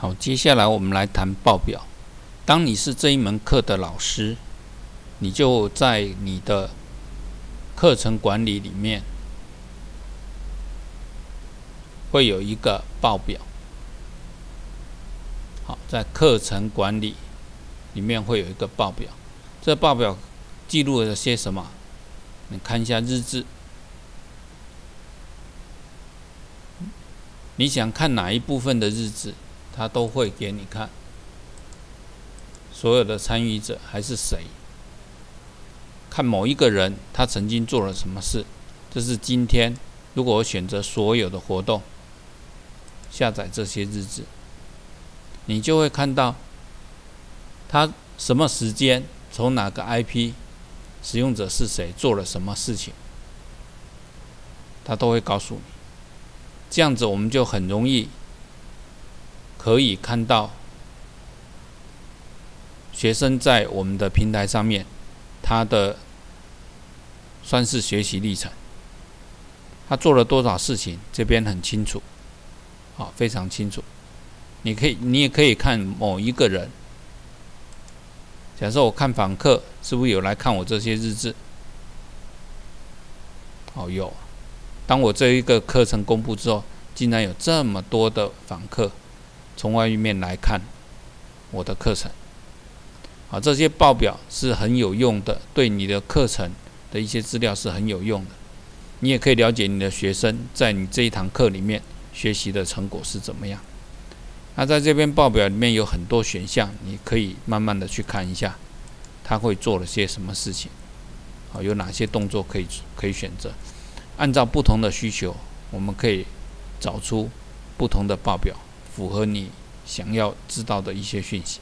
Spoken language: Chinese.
好，接下来我们来谈报表。当你是这一门课的老师，你就在你的课程管理里面会有一个报表。好，在课程管理里面会有一个报表。这报表记录了些什么？你看一下日志。你想看哪一部分的日志，他都会给你看。所有的参与者还是谁？看某一个人，他曾经做了什么事？这是今天。如果我选择所有的活动，下载这些日志，你就会看到他什么时间，从哪个 IP，使用者是谁，做了什么事情，他都会告诉你。这样子，我们就很容易可以看到学生在我们的平台上面他的算是学习历程，他做了多少事情，这边很清楚，啊，非常清楚。你可以，你也可以看某一个人。假设我看访客，是不是有来看我这些日志？哦，有。当我这一个课程公布之后，竟然有这么多的访客从外面来看我的课程，啊，这些报表是很有用的，对你的课程的一些资料是很有用的。你也可以了解你的学生在你这一堂课里面学习的成果是怎么样。那在这边报表里面有很多选项，你可以慢慢的去看一下，他会做了些什么事情，啊，有哪些动作可以可以选择。按照不同的需求，我们可以找出不同的报表，符合你想要知道的一些讯息。